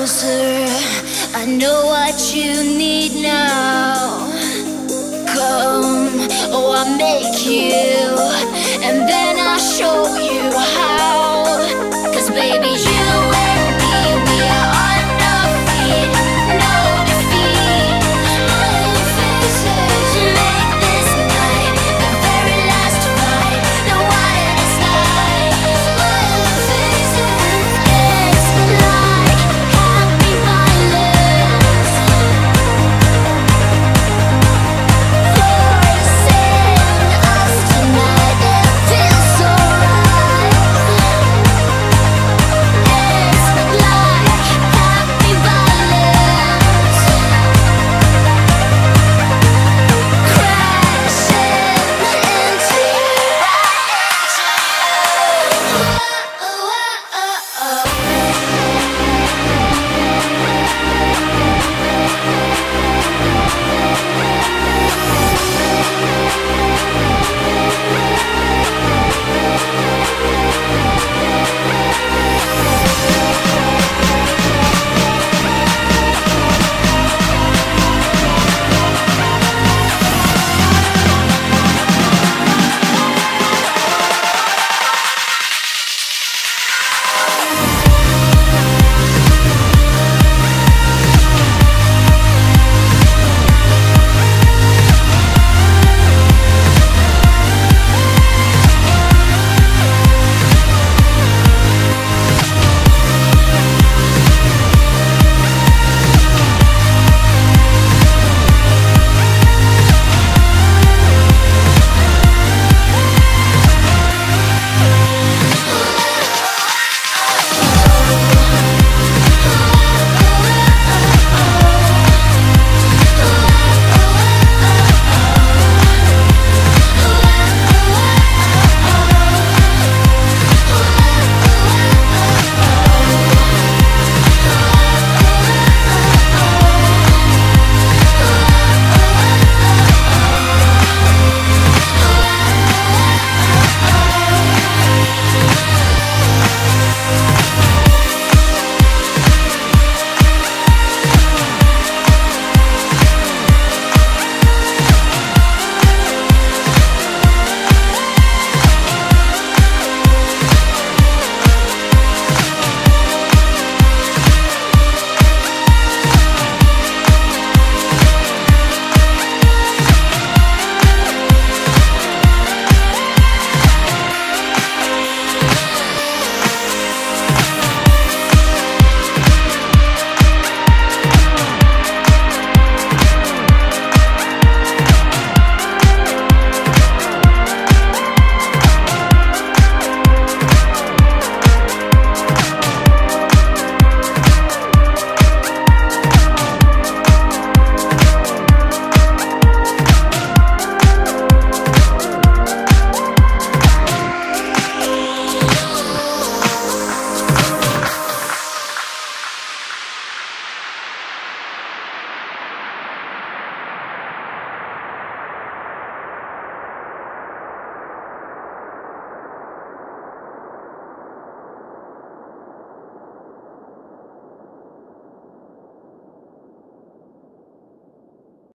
closer. I know what you need now. Come, oh, I'll make you.